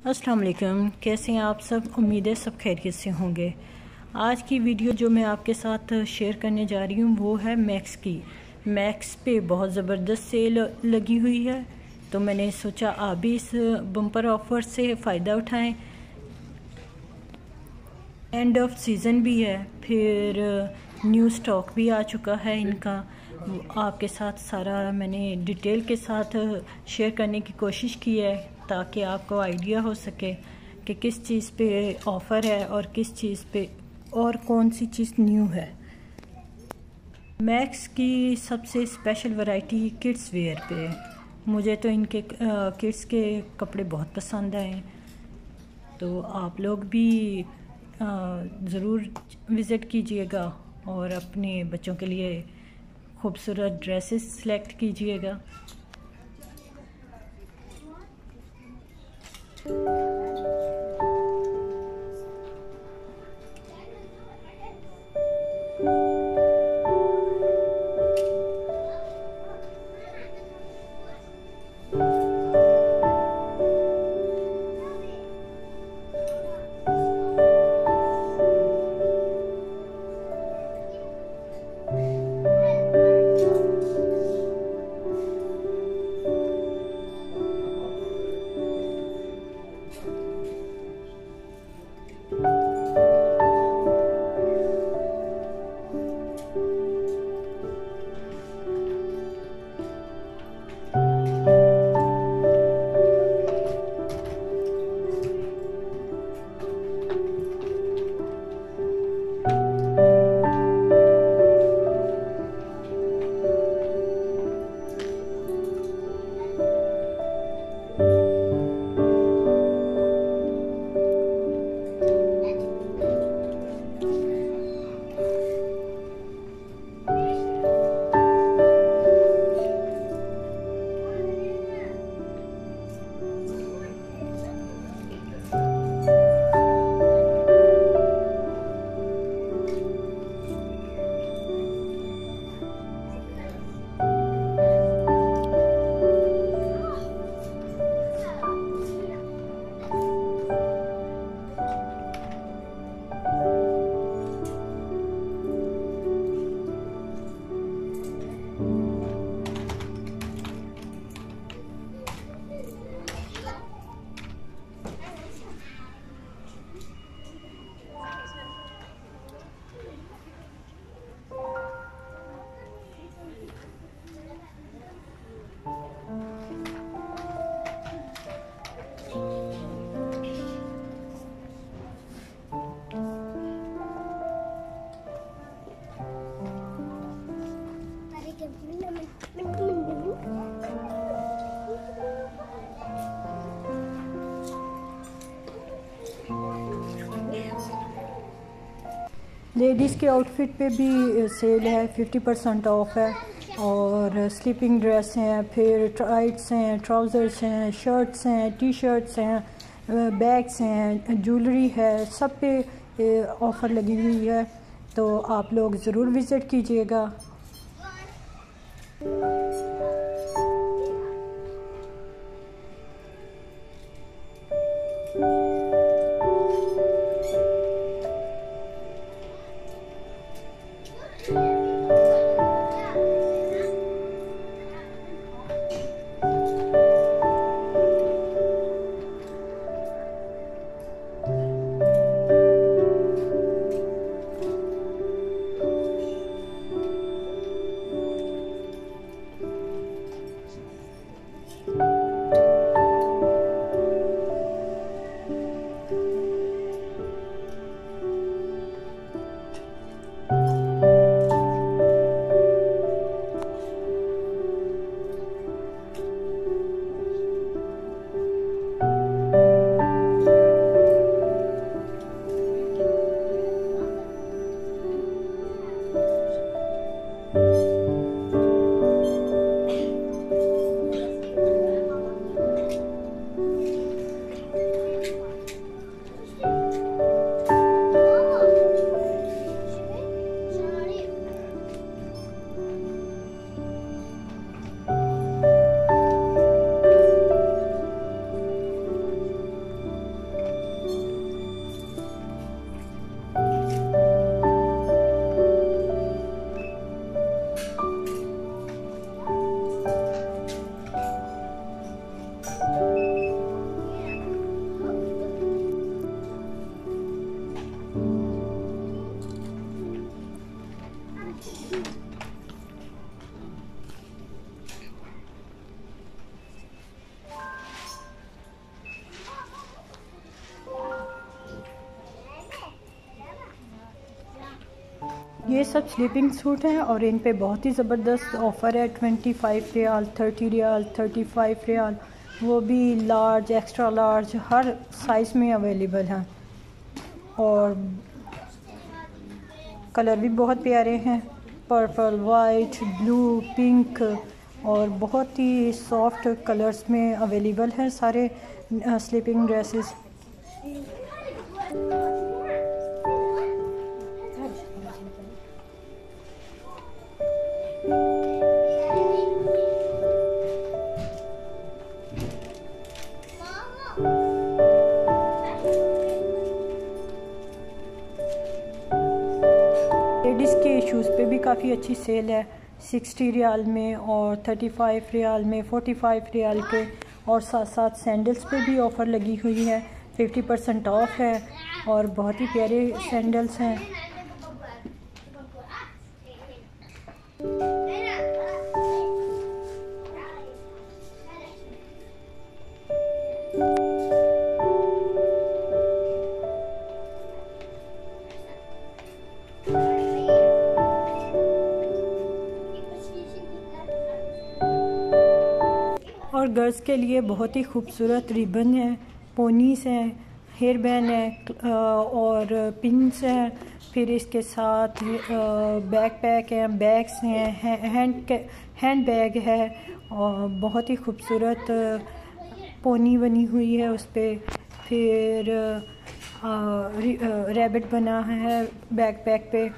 अस्सलाम वालेकुम कैसे हैं आप सब? उम्मीद है सब खैरियत से होंगे। आज की वीडियो जो मैं आपके साथ शेयर करने जा रही हूँ, वो है मैक्स की। मैक्स पे बहुत ज़बरदस्त सेल लगी हुई है। तो मैंने सोचा आप भी इस बम्पर ऑफ़र से फ़ायदा उठाएँ। एंड ऑफ़ सीज़न भी है, फिर न्यू स्टॉक भी आ चुका है इनका। आपके साथ सारा मैंने डिटेल के साथ शेयर करने की कोशिश की है। ताकि आपको आइडिया हो सके कि किस चीज़ पे ऑफ़र है और किस चीज़ पे और कौन सी चीज़ न्यू है। मैक्स की सबसे स्पेशल वैरायटी किड्स वेयर पे है। मुझे तो इनके किड्स के कपड़े बहुत पसंद आए। तो आप लोग भी ज़रूर विज़िट कीजिएगा और अपने बच्चों के लिए खूबसूरत ड्रेसेस सेलेक्ट कीजिएगा। thank you लेडीज़ के आउटफिट पे भी सेल है, फिफ्टी परसेंट ऑफ़ है। और स्लीपिंग ड्रेस हैं, फिर टाइट्स हैं, ट्राउज़र्स हैं, शर्ट्स हैं टी शर्ट्स हैं बैग्स हैं, ज्वेलरी है, सब पे ऑफ़र लगी हुई है। तो आप लोग ज़रूर विज़िट कीजिएगा। ये सब स्लीपिंग सूट हैं और इन पे बहुत ही ज़बरदस्त ऑफ़र है twenty five riyal thirty riyal thirty five riyal वो भी लार्ज एक्स्ट्रा लार्ज हर साइज़ में अवेलेबल हैं। और कलर भी बहुत प्यारे हैं। पर्पल वाइट ब्लू पिंक और बहुत ही सॉफ्ट कलर्स में अवेलेबल हैं सारे स्लीपिंग ड्रेसेस काफ़ी अच्छी सेल है। सिक्सटी रियाल में और थर्टी फाइव रियाल में, फोर्टी फाइव रियाल के और साथ साथ सैंडल्स पे भी ऑफ़र लगी हुई है। फिफ्टी परसेंट ऑफ़ है और बहुत ही प्यारे सैंडल्स हैं। गर्ल्स के लिए बहुत ही खूबसूरत रिबन है, पोनीस हैं हेयर बैन है और पिंस हैं, फिर इसके साथ बैक पैक हैं बैग्स हैं हैंड हैंड बैग है और बहुत ही खूबसूरत पोनी बनी हुई है उस पर फिर रैबिट बना है बैक पैक पे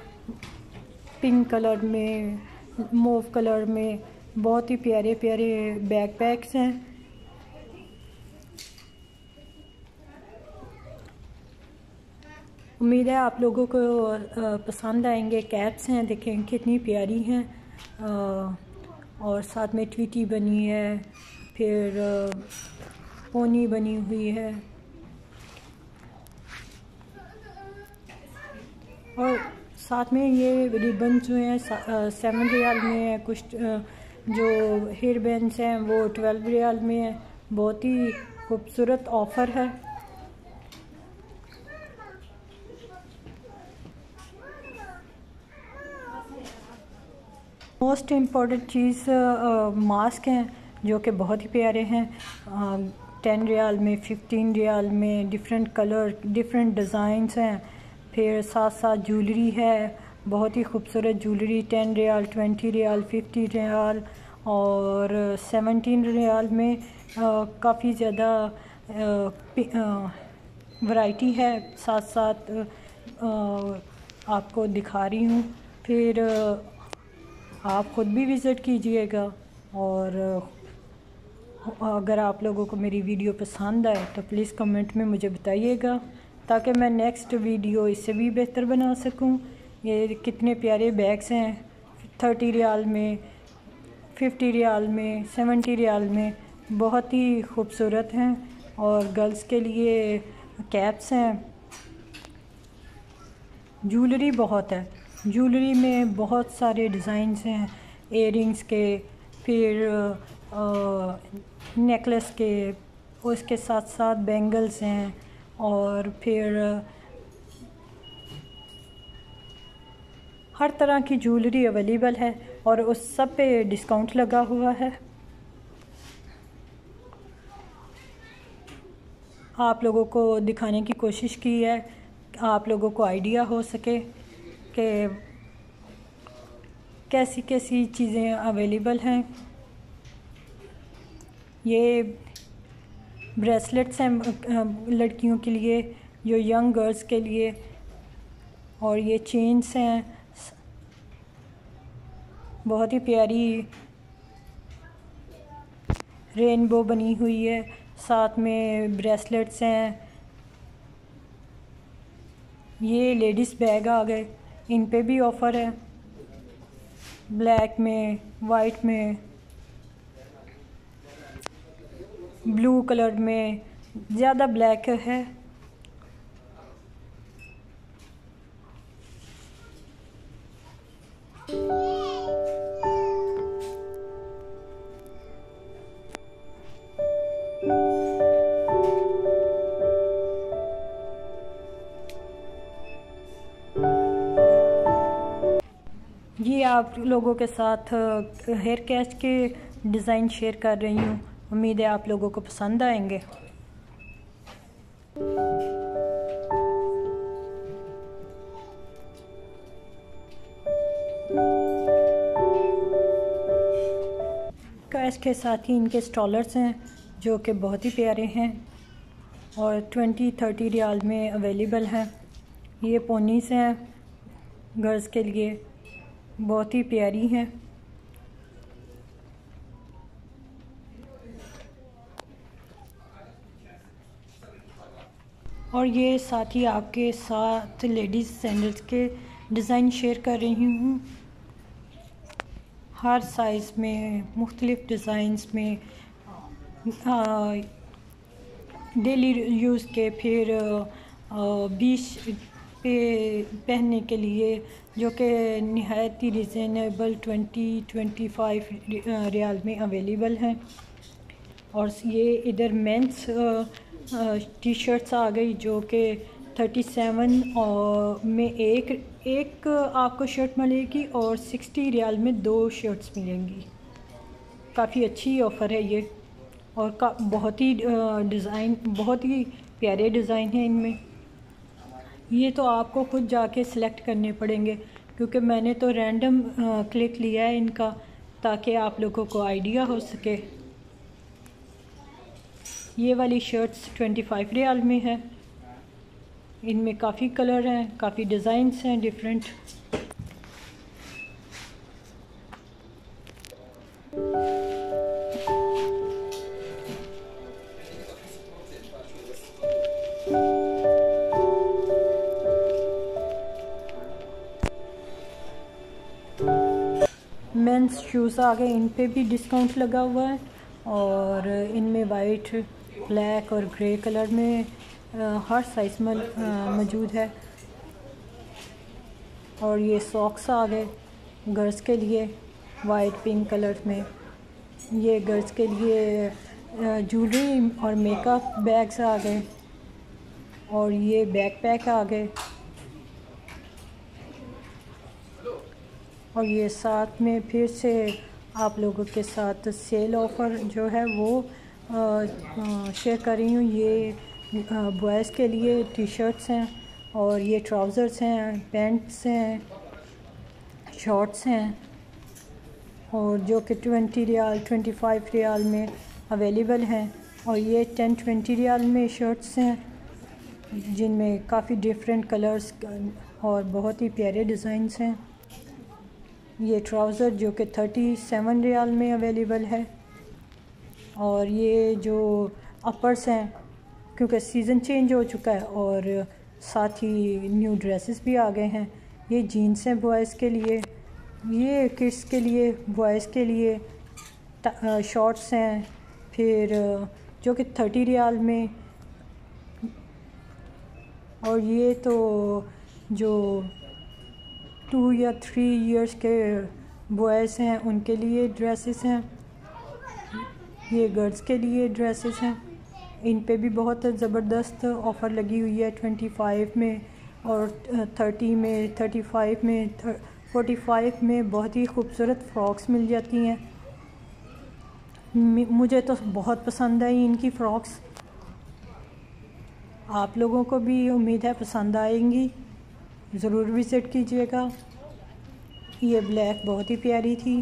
पिंक कलर में मोव कलर में। बहुत ही प्यारे प्यारे बैग पैक्स हैं। उम्मीद है आप लोगों को पसंद आएँगे। कैप्स हैं, देखें, कितनी प्यारी हैं। और साथ में ट्वीटी बनी है, फिर पोनी बनी हुई है। और साथ में ये रिबन जो हैं सेवन रियाल में है, कुछ जो हेयर बैंड्स हैं, वो ट्वेल्व रियाल में है। बहुत ही खूबसूरत ऑफ़र है। मोस्ट इंपॉर्टेंट चीज़ मास्क हैं, जो कि बहुत ही प्यारे हैं। टेन रियाल में फिफ्टीन रियाल में डिफरेंट कलर डिफरेंट डिज़ाइंस हैं। फिर साथ साथ ज्वेलरी है। बहुत ही खूबसूरत jewellery ten riyal twenty riyal fifty riyal और सेवनटीन रियाल में काफ़ी ज़्यादा वैरायटी है। साथ साथ आपको दिखा रही हूँ। फिर आप ख़ुद भी विज़िट कीजिएगा और अगर आप लोगों को मेरी वीडियो पसंद आए तो प्लीज़ कमेंट में मुझे बताइएगा ताकि मैं नेक्स्ट वीडियो इससे भी बेहतर बना सकूँ। ये कितने प्यारे बैग्स हैं। थर्टी रियाल में, फिफ्टी रियाल में, सेवेंटी रियाल में बहुत ही खूबसूरत हैं और गर्ल्स के लिए कैप्स हैं। ज्वेलरी बहुत है। ज्वेलरी में बहुत सारे डिज़ाइंस हैं। एयरिंग्स के, फिर नेकलेस के, उसके साथ साथ बैंगल्स हैं और फिर हर तरह की ज्वेलरी अवेलेबल है और उस सब पे डिस्काउंट लगा हुआ है। आप लोगों को दिखाने की कोशिश की है, आप लोगों को आइडिया हो सके कि कैसी कैसी चीज़ें अवेलेबल हैं। ये ब्रेसलेट्स हैं लड़कियों के लिए, जो यंग गर्ल्स के लिए, और ये चेन्स हैं। बहुत ही प्यारी रेनबो बनी हुई है। साथ में ब्रेसलेट्स हैं। ये लेडीज़ बैग आ गए। इन पे भी ऑफ़र है। ब्लैक में वाइट में, ब्लू कलर में। ज़्यादा ब्लैक है। आप लोगों के साथ हेयर कैच के डिज़ाइन शेयर कर रही हूँ। उम्मीद है आप लोगों को पसंद आएँगे। कैश के साथ ही इनके स्टॉलर्स हैं, जो कि बहुत ही प्यारे हैं और ट्वेंटी थर्टी रियाल में अवेलेबल हैं। ये पोनीस हैं गर्ल्स के लिए। बहुत ही प्यारी हैं। और ये साथ ही आपके साथ लेडीज़ सैंडल्स के डिज़ाइन शेयर कर रही हूँ। हर साइज़ में, मुख्तलिफ़ डिज़ाइंस में डेली यूज़ के फिर बीच पे पहनने के लिए, जो कि नहायत ही reasonable twenty twenty five riyal में अवेलेबल हैं। और ये इधर मेंस टी शर्ट्स आ गई, जो कि थर्टी सेवन और में एक एक आपको शर्ट मिलेगी और सिक्सटी रियाल में दो शर्ट्स मिलेंगी। काफ़ी अच्छी ऑफ़र है ये। और का, बहुत ही डिज़ाइन बहुत ही प्यारे डिज़ाइन हैं इनमें। ये तो आपको खुद जाके सिलेक्ट करने पड़ेंगे, क्योंकि मैंने तो रैंडम क्लिक लिया है इनका, ताकि आप लोगों को आइडिया हो सके। ये वाली शर्ट्स ट्वेंटी फाइव रियाल में है। इनमें काफ़ी कलर हैं, काफ़ी डिज़ाइंस हैं डिफरेंट मेंस शूज़ आ गए, इन पे भी डिस्काउंट लगा हुआ है और इनमें वाइट ब्लैक और ग्रे कलर में हर साइज़ में मौजूद है। और ये सॉक्स आ गए गर्ल्स के लिए वाइट पिंक कलर में। ये गर्ल्स के लिए ज्वेलरी और मेकअप बैग्स आ गए और ये बैक पैक आ गए। और ये साथ में फिर से आप लोगों के साथ सेल ऑफ़र जो है वो शेयर कर रही हूँ। ये बॉयज़ के लिए टी शर्ट्स हैं और ये ट्राउज़र्स हैं पैंट्स हैं शॉर्ट्स हैं और जो कि twenty riyal twenty five riyal में अवेलेबल हैं और ये टेन ट्वेंटी रियाल में शर्ट्स हैं, जिनमें काफ़ी डिफरेंट कलर्स और बहुत ही प्यारे डिज़ाइंस हैं। ये ट्राउज़र जो कि थर्टी सेवन रियाल में अवेलेबल है और ये जो अपर्स हैं, क्योंकि सीज़न चेंज हो चुका है और साथ ही न्यू ड्रेसेस भी आ गए हैं। ये जीन्स हैं बॉयज़ के लिए, ये किड्स के लिए बॉयज़ के लिए शॉर्ट्स हैं, फिर जो कि थर्टी रियाल में। और ये तो जो टू या थ्री इयर्स के बॉयज़ हैं, उनके लिए ड्रेसेस हैं। ये गर्ल्स के लिए ड्रेसेस हैं। इन पे भी बहुत ज़बरदस्त ऑफ़र लगी हुई है ट्वेंटी फाइव में और थर्टी में थर्टी फाइव में फोर्टी फाइव में बहुत ही खूबसूरत फ़्रॉक्स मिल जाती हैं। मुझे तो बहुत पसंद आई इनकी फ़्रॉक्स आप लोगों को भी उम्मीद है पसंद आएँगी। ज़रूर विज़िट कीजिएगा। ये ब्लैक बहुत ही प्यारी थी।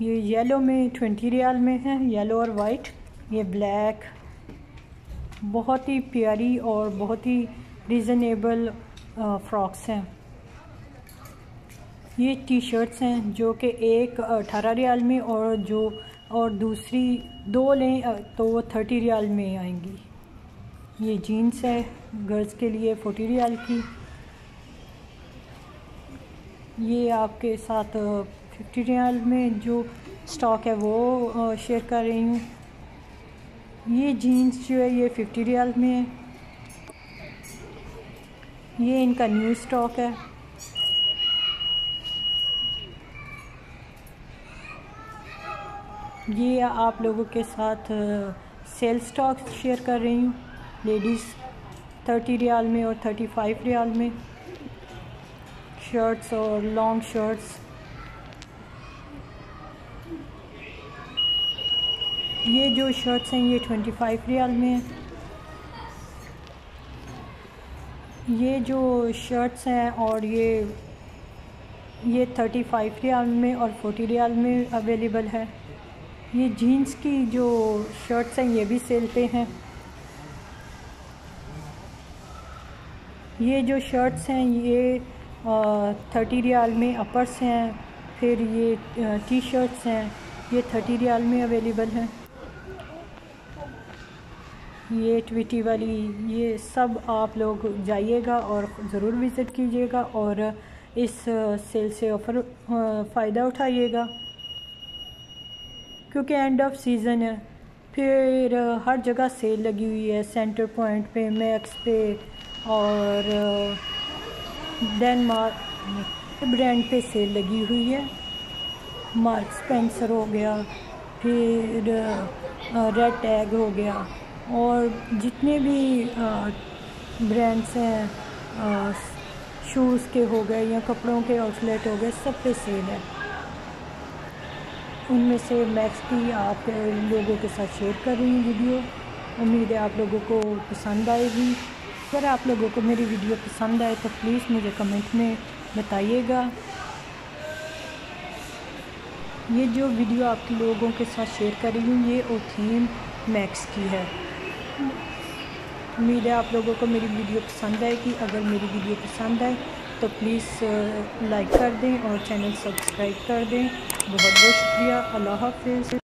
ये येलो में ट्वेंटी रियाल में है येलो और वाइट ये ब्लैक बहुत ही प्यारी और बहुत ही रीज़नेबल फ्रॉक्स हैं। ये टी शर्ट्स हैं जो कि एक अठारह रियाल में और जो, और दूसरी दो लें तो वो थर्टी रियाल में आएँगी। ये जीन्स है गर्ल्स के लिए फोर्टी रियाल की। ये आपके साथ फिफ्टी रियाल में जो स्टॉक है वो शेयर कर रही हूँ। ये जीन्स जो है, ये फिफ्टी रियाल में है। ये इनका न्यू स्टॉक है। ये आप लोगों के साथ सेल स्टॉक शेयर कर रही हूँ। लेडीज़ थर्टी रियाल में और थर्टी फाइव रियाल में। शर्ट्स और लॉन्ग शर्ट्स। ये जो शर्ट्स हैं, ये ट्वेंटी फाइव रियाल में हैं। ये जो शर्ट्स हैं और ये ये थर्टी फाइव रियाल में और फोर्टी रियाल में अवेलेबल है। ये जीन्स की जो शर्ट्स हैं, ये भी सेल पे हैं। ये जो शर्ट्स हैं, ये थर्टी रियाल में अपर्स हैं, फिर ये टी शर्ट्स हैं, ये थर्टी रियाल में अवेलेबल हैं। ये ट्विटी वाली, ये सब आप लोग जाइएगा और ज़रूर विज़िट कीजिएगा और इस सेल से ऑफ़र फ़ायदा उठाइएगा। क्योंकि एंड ऑफ़ सीज़न है, फिर हर जगह सेल लगी हुई है सेंटर पॉइंट पे मैक्स पे और डेनमार्क ब्रांड पे सेल लगी हुई है। मार्क स्पेंसर हो गया, फिर रेड टैग हो गया। और जितने भी ब्रांड्स हैं शूज़ के हो गए या कपड़ों के आउटलेट हो गए, सब पे सेल है। उनमें से मैक्स की आप लोगों के साथ शेयर कर रही हूँ वीडियो उम्मीद है आप लोगों को पसंद आएगी। अगर आप लोगों को मेरी वीडियो पसंद आए तो प्लीज़ मुझे कमेंट में बताइएगा। ये जो वीडियो आप लोगों के साथ शेयर कर रही हूँ, ये ओथीम मैक्स की है। उम्मीद है आप लोगों को मेरी वीडियो पसंद आएगी। अगर मेरी वीडियो पसंद आए तो प्लीज़ लाइक कर दें और चैनल सब्सक्राइब कर दें। बहुत बहुत शुक्रिया। अल्लाह हाफिज़।